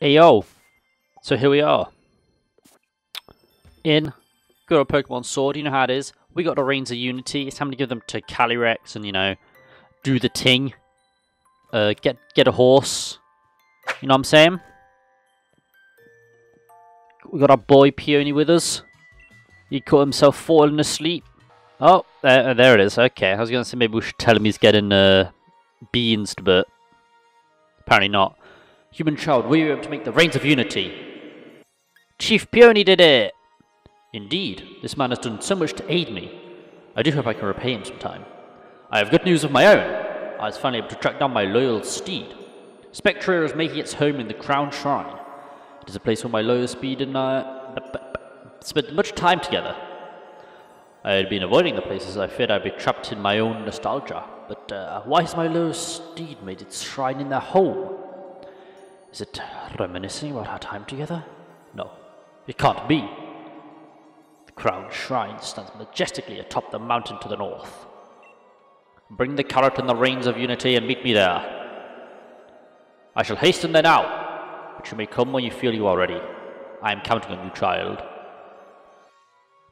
Hey yo! So here we are. In good old Pokemon Sword, you know how it is. We got the Reins of Unity. It's time to give them to Calyrex and, you know, do the ting. Uh, get get a horse. You know what I'm saying? We got our boy Peony with us. He caught himself falling asleep. Oh, there, there it is. Okay, I was going to say maybe we should tell him he's getting uh, beans, but apparently not. Human child, were you able to make the Reins of Unity? Chief Peony did it! Indeed, this man has done so much to aid me. I do hope I can repay him sometime. I have good news of my own. I was finally able to track down my loyal steed. Spectrier is making its home in the Crown Shrine. It is a place where my loyal steed and I spent much time together. I had been avoiding the place as I feared I'd be trapped in my own nostalgia. But uh, why has my loyal steed made its shrine in their home? Is it reminiscing about our time together? No, it can't be. The crown shrine stands majestically atop the mountain to the north. Bring the carrot and the reins of unity and meet me there. I shall hasten there now, but you may come when you feel you are ready. I am counting on you, child.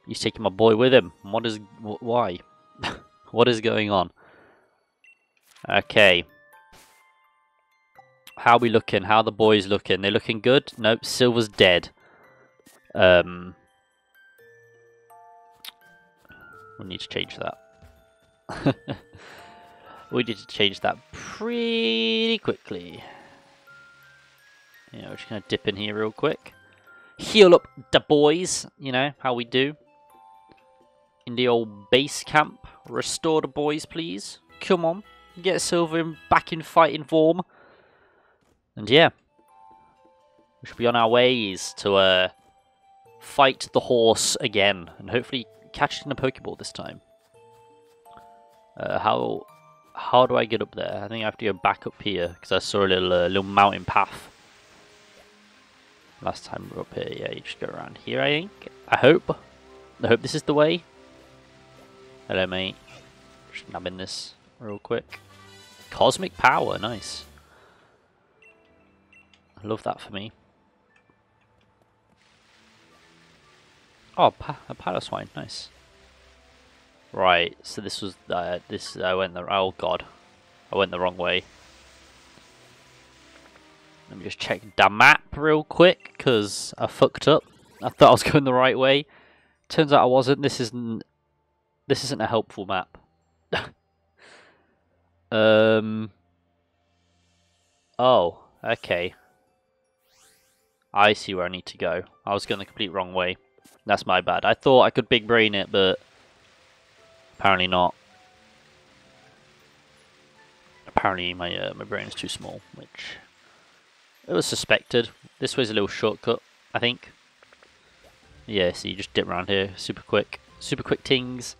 He's taking my boy with him. What is... Wh why? what is going on? Okay. How we looking? How the boys looking? They're looking good? Nope, Silver's dead. Um... We need to change that. we need to change that pretty quickly. Yeah, we're just going to dip in here real quick. Heal up the boys, you know, how we do. In the old base camp. Restore the boys, please. Come on. Get Silver back in fighting form. And yeah. We should be on our ways to uh, fight the horse again. And hopefully catch it in a Pokeball this time. Uh, how how do I get up there? I think I have to go back up here because I saw a little uh, little mountain path. Last time we were up here, yeah, you just go around here, I think. I hope. I hope this is the way. Hello, mate. Just nabbing this real quick. Cosmic power, nice. Love that for me. Oh, pa a wine, nice. Right, so this was uh, this. I went the oh god, I went the wrong way. Let me just check the map real quick because I fucked up. I thought I was going the right way. Turns out I wasn't. This isn't. This isn't a helpful map. um. Oh, okay. I see where I need to go. I was going the complete wrong way. That's my bad. I thought I could big brain it, but apparently not. Apparently my uh, my brain is too small, which it was suspected. This way's a little shortcut, I think. Yeah, so you just dip around here, super quick. Super quick tings.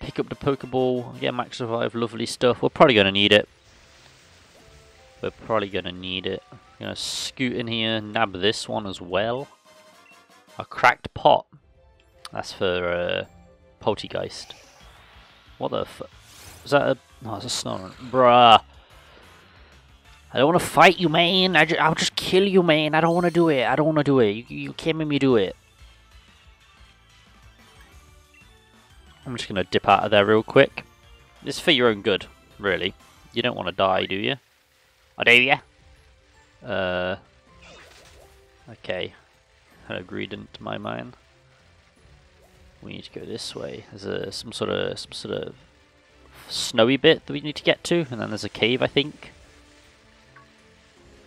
Pick up the Pokeball, get Max Revive, lovely stuff. We're probably going to need it. We're probably going to need it. Going to scoot in here, nab this one as well. A cracked pot. That's for uh, Polteageist. What the f... Is that a... No, it's a Snorunt. Bruh. I don't want to fight you, man. I ju I'll just kill you, man. I don't want to do it. I don't want to do it. You, you can't make me do it. I'm just going to dip out of there real quick. It's for your own good, really. You don't want to die, do you? Or do you? Uh, okay. Hello, Greedent, to my mind. We need to go this way. There's a, some sort of some sort of snowy bit that we need to get to, and then there's a cave, I think.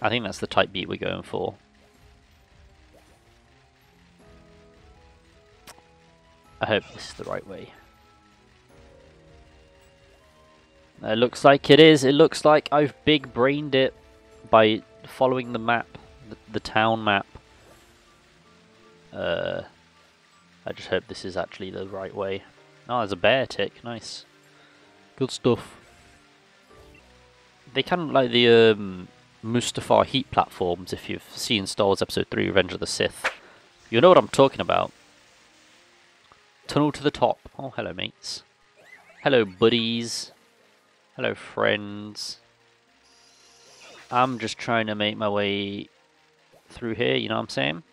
I think that's the type beat we're going for. I hope this is the right way. It looks like it is. It looks like I've big brained it by following the map, the, the town map. Uh, I just hope this is actually the right way. Oh, there's a bear tick. Nice. Good stuff. They kind of like the um, Mustafar heat platforms, if you've seen Star Wars Episode 3 Revenge of the Sith. You know what I'm talking about. Tunnel to the top. Oh, hello, mates. Hello, buddies. Hello, friends. I'm just trying to make my way through here, you know what I'm saying?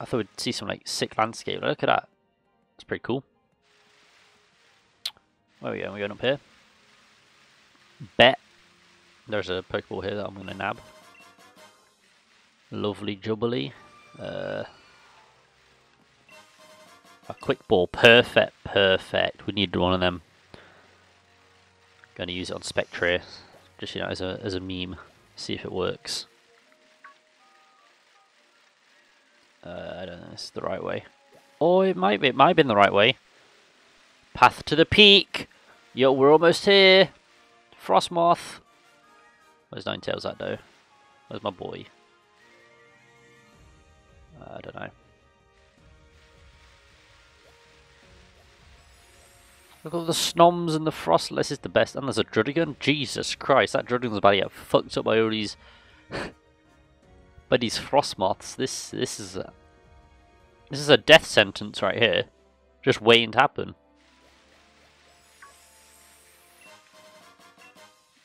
I thought we'd see some like sick landscape. Look at that. It's pretty cool. Where are we going? We're going up here. Bet. There's a Pokeball here that I'm going to nab. Lovely jubbly. Uh, a quick ball. Perfect, perfect. We need one of them. Going to use it on Spectrier. Just, you know, as a, as a meme. See if it works. Uh, I don't know this is the right way. Oh, it might be. It might have been the right way. Path to the peak. Yo, we're almost here. Frosmoth. Where's Ninetales at though? Where's my boy? Uh, I don't know. Look at all the snoms and the frost. This is the best. And there's a Druddigon. Jesus Christ, that Druddigon's about to get fucked up by all these but these frost moths, this this is a this is a death sentence right here. Just waiting to happen.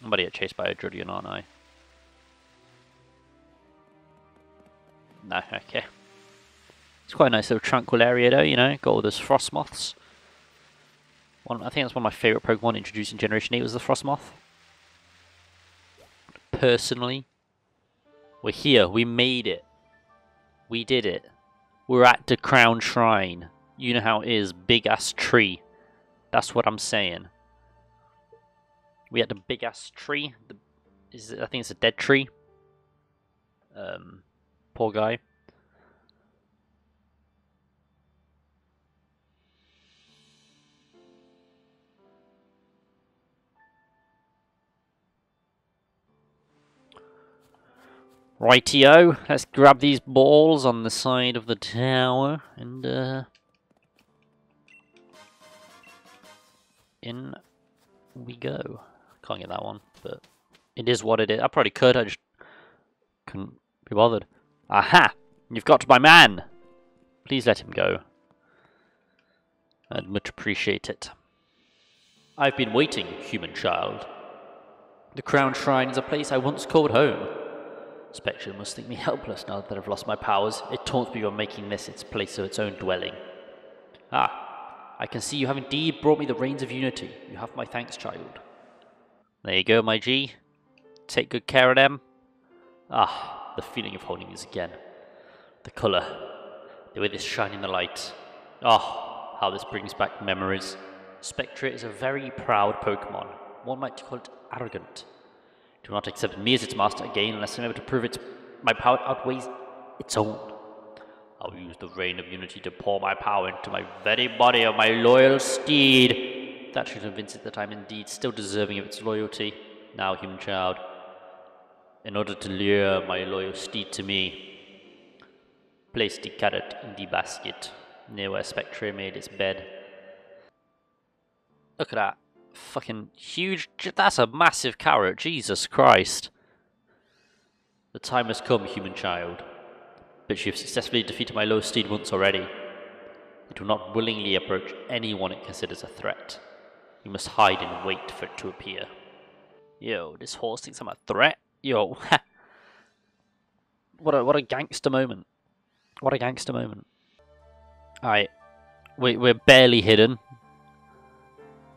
I'm about to get chased by a Druddigon, aren't I? No, okay. It's quite a nice little tranquil area though, you know, got all those frost moths. One, I think that's one of my favourite Pokemon introduced in Generation 8 was the Frosmoth. Personally. We're here. We made it. We did it. We're at the Crown Shrine. You know how it is. Big ass tree. That's what I'm saying. We had the big ass tree. The, is it, I think it's a dead tree. Um, poor guy. Rightio, let's grab these balls on the side of the tower and uh, in we go. Can't get that one, but it is what it is. I probably could, I just couldn't be bothered. Aha! You've got my man! Please let him go. I'd much appreciate it. I've been waiting, human child. The Crown Shrine is a place I once called home. Spectrier must think me helpless now that I've lost my powers. It taunts me by making this its place of its own dwelling. Ah, I can see you have indeed brought me the reins of unity. You have my thanks, child. There you go, my G. Take good care of them. Ah, the feeling of holding these again. The colour, the way shine in the light. Ah, how this brings back memories. Spectrier is a very proud Pokemon. One might call it arrogant. Do not accept me as its master again unless I'm able to prove it my power outweighs its own. I will use the rein of unity to pour my power into my very body of my loyal steed. That should convince it that I'm indeed still deserving of its loyalty. Now, human child, in order to lure my loyal steed to me, place the carrot in the basket near where Spectrier made its bed. Look at that fucking huge. That's a massive carrot. Jesus Christ. The time has come, human child. But you have successfully defeated my low steed once already. It will not willingly approach anyone it considers a threat. You must hide and wait for it to appear. Yo, this horse thinks I'm a threat? Yo. what a what a gangster moment. What a gangster moment. Alright. We, we're barely hidden.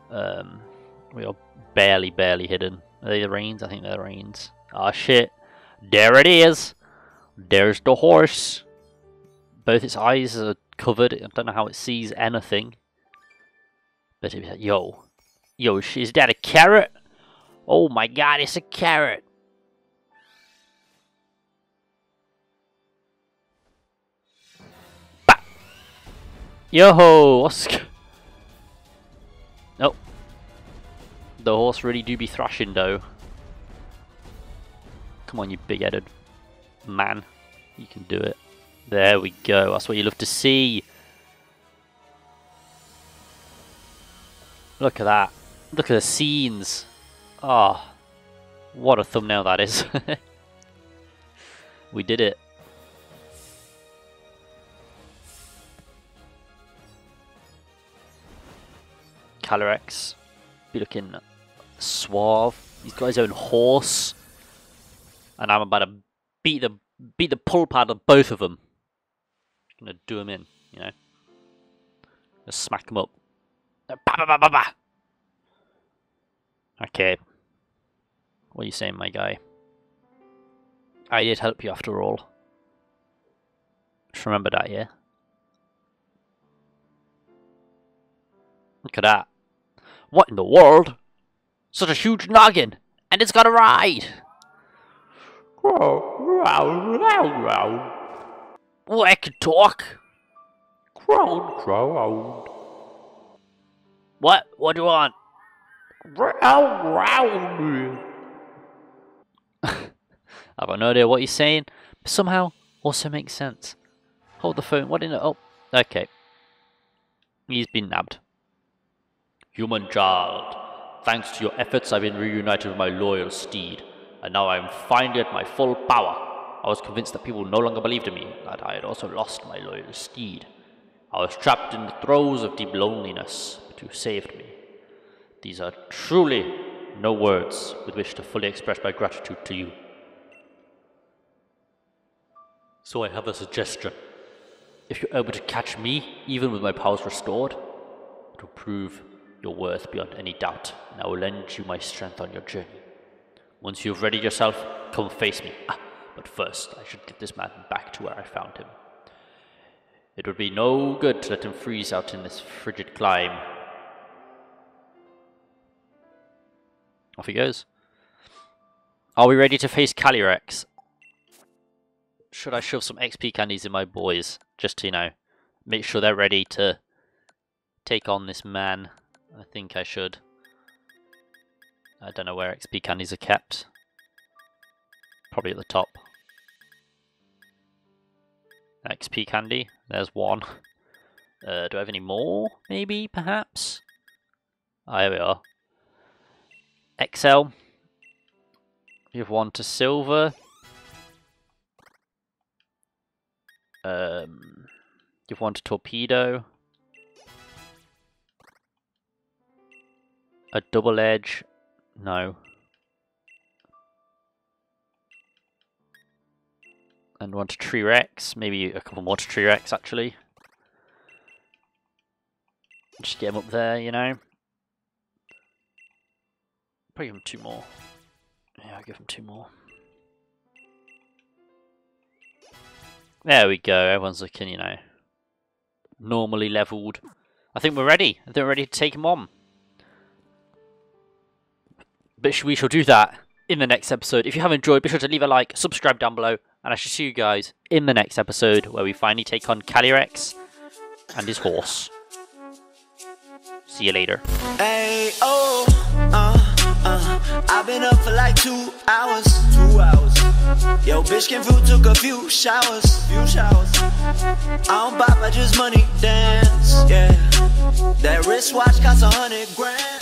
Um, we are barely, barely hidden. Are they the reins? I think they're the reins. Ah, oh, shit. There it is. There's the horse. Both its eyes are covered. I don't know how it sees anything. But it was like, yo. Yo, is that a carrot? Oh my god, it's a carrot. Yo, what's... The horse really do be thrashing though. Come on, you big-headed man. You can do it. There we go. That's what you love to see. Look at that. Look at the scenes. Oh, what a thumbnail that is. we did it. Calyrex be looking suave. He's got his own horse. and I'm about to beat the beat the pulp out of both of them. I'm gonna do them in, you know. Just smack them up. Ba, ba, ba, ba, ba. Okay. What are you saying, my guy? I did help you after all. Just remember that, yeah? Look at that. What in the world? Such a huge noggin! And it's got a ride! Oh, I can talk! Crowd, crowd. What? What do you want? Round, round. I've got no idea what he's saying, but somehow also makes sense. Hold the phone. What in it? Oh, okay. He's been nabbed. Human child, thanks to your efforts, I've been reunited with my loyal steed, and now I am finally at my full power. I was convinced that people no longer believed in me, that I had also lost my loyal steed. I was trapped in the throes of deep loneliness, but you saved me. These are truly no words with which to fully express my gratitude to you. So I have a suggestion. If you're able to catch me, even with my powers restored, it will prove your worth beyond any doubt, and I will lend you my strength on your journey. Once you have readied yourself, come face me. Ah, but first, I should get this man back to where I found him. It would be no good to let him freeze out in this frigid clime. Off he goes. Are we ready to face Calyrex? Should I shove some XP candies in my boys? Just to, you know, make sure they're ready to take on this man. I think I should. I don't know where XP candies are kept. Probably at the top. XP candy, there's one. Uh, do I have any more? Maybe, perhaps? Ah, here we are. XL. You have one to silver. Um, you have one to torpedo. A double edge? No. And one to Tree Rex, maybe a couple more to Tree Rex actually. Just get him up there, you know. Probably give him two more. Yeah, I'll give him two more. There we go, everyone's looking, you know, normally leveled. I think we're ready. I think we're ready to take him on. But we shall do that in the next episode. If you have enjoyed, be sure to leave a like, subscribe down below, and I shall see you guys in the next episode where we finally take on Calyrex and his horse. See you later. Hey, oh, uh, uh, I've been up for like two hours. Two hours. Yo, bitch came through, took a few showers. Few showers. I don't buy my just money dance. Yeah. That wristwatch costs a hundred grand.